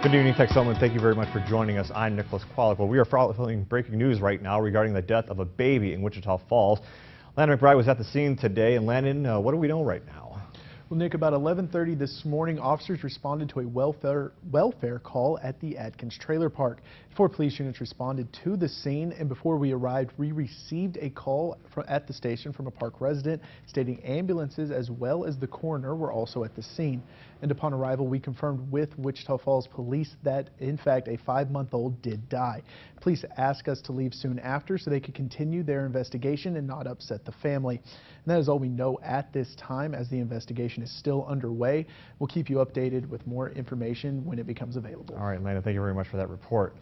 Good evening, Texoma. Thank you very much for joining us. I'm Nicholas Qualic. Well, we are following breaking news right now regarding the death of a baby in Wichita Falls. Landon McBride was at the scene today. And Landon, uh, what do we know right now? Well, Nick, about 11:30 this morning, officers responded to a welfare welfare call at the Atkins Trailer Park. Four police units responded to the scene, and before we arrived, we received a call at the station from a park resident stating ambulances as well as the coroner were also at the scene. And upon arrival, we confirmed with Wichita Falls Police that, in fact, a five-month-old did die. Police asked us to leave soon after so they could continue their investigation and not upset the family. And that is all we know at this time as the investigation is still underway. We'll keep you updated with more information when it becomes available. All right, Lana, thank you very much for that report.